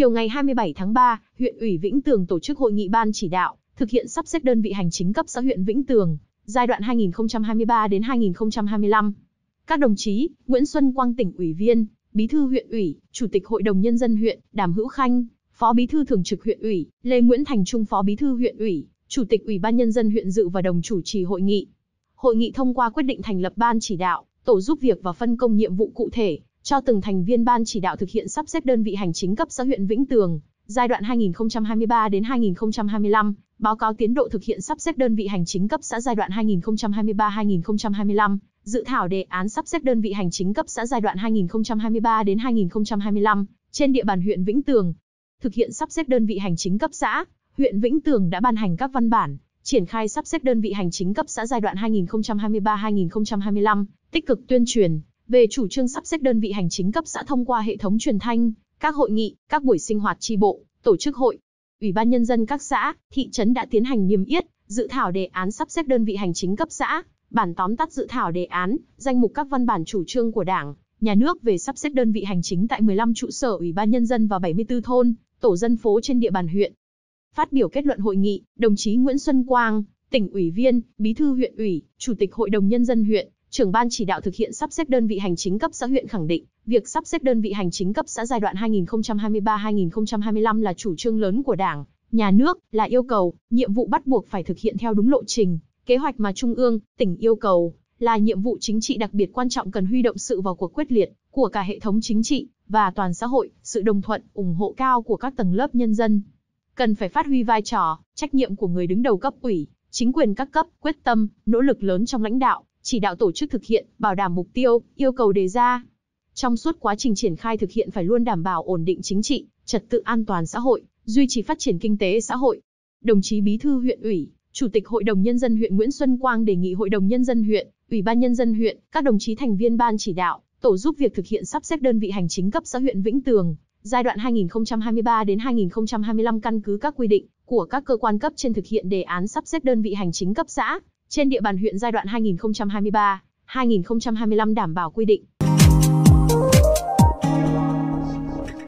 Chiều ngày 27 tháng 3, huyện ủy Vĩnh Tường tổ chức hội nghị ban chỉ đạo, thực hiện sắp xếp đơn vị hành chính cấp xã huyện Vĩnh Tường, giai đoạn 2023 đến 2025. Các đồng chí, Nguyễn Xuân Quang tỉnh ủy viên, Bí thư huyện ủy, Chủ tịch Hội đồng nhân dân huyện, Đàm Hữu Khanh, Phó Bí thư thường trực huyện ủy, Lê Nguyễn Thành Trung Phó Bí thư huyện ủy, Chủ tịch Ủy ban nhân dân huyện dự và đồng chủ trì hội nghị. Hội nghị thông qua quyết định thành lập ban chỉ đạo, tổ giúp việc và phân công nhiệm vụ cụ thể cho từng thành viên ban chỉ đạo thực hiện sắp xếp đơn vị hành chính cấp xã huyện Vĩnh Tường, giai đoạn 2023 đến 2025, báo cáo tiến độ thực hiện sắp xếp đơn vị hành chính cấp xã giai đoạn 2023-2025, dự thảo đề án sắp xếp đơn vị hành chính cấp xã giai đoạn 2023 đến 2025 trên địa bàn huyện Vĩnh Tường. Thực hiện sắp xếp đơn vị hành chính cấp xã, huyện Vĩnh Tường đã ban hành các văn bản triển khai sắp xếp đơn vị hành chính cấp xã giai đoạn 2023-2025, tích cực tuyên truyền về chủ trương sắp xếp đơn vị hành chính cấp xã thông qua hệ thống truyền thanh, các hội nghị, các buổi sinh hoạt tri bộ, tổ chức hội. Ủy ban nhân dân các xã, thị trấn đã tiến hành niêm yết, dự thảo đề án sắp xếp đơn vị hành chính cấp xã, bản tóm tắt dự thảo đề án, danh mục các văn bản chủ trương của Đảng, nhà nước về sắp xếp đơn vị hành chính tại 15 trụ sở Ủy ban nhân dân và 74 thôn, tổ dân phố trên địa bàn huyện. Phát biểu kết luận hội nghị, đồng chí Nguyễn Xuân Quang, tỉnh ủy viên, bí thư huyện ủy, chủ tịch hội đồng nhân dân huyện, trưởng ban chỉ đạo thực hiện sắp xếp đơn vị hành chính cấp xã huyện khẳng định, việc sắp xếp đơn vị hành chính cấp xã giai đoạn 2023-2025 là chủ trương lớn của Đảng, nhà nước, là yêu cầu, nhiệm vụ bắt buộc phải thực hiện theo đúng lộ trình, kế hoạch mà Trung ương, tỉnh yêu cầu, là nhiệm vụ chính trị đặc biệt quan trọng cần huy động sự vào cuộc quyết liệt của cả hệ thống chính trị và toàn xã hội, sự đồng thuận, ủng hộ cao của các tầng lớp nhân dân. Cần phải phát huy vai trò, trách nhiệm của người đứng đầu cấp ủy, chính quyền các cấp, quyết tâm, nỗ lực lớn trong lãnh đạo, chỉ đạo tổ chức thực hiện, bảo đảm mục tiêu, yêu cầu đề ra. Trong suốt quá trình triển khai thực hiện phải luôn đảm bảo ổn định chính trị, trật tự an toàn xã hội, duy trì phát triển kinh tế xã hội. Đồng chí Bí thư huyện ủy, Chủ tịch Hội đồng Nhân dân huyện Nguyễn Xuân Quang đề nghị Hội đồng Nhân dân huyện, Ủy ban Nhân dân huyện, các đồng chí thành viên ban chỉ đạo, tổ giúp việc thực hiện sắp xếp đơn vị hành chính cấp xã huyện Vĩnh Tường, giai đoạn 2023 đến 2025 căn cứ các quy định của các cơ quan cấp trên thực hiện đề án sắp xếp đơn vị hành chính cấp xã trên địa bàn huyện giai đoạn 2023-2025 đảm bảo quy định.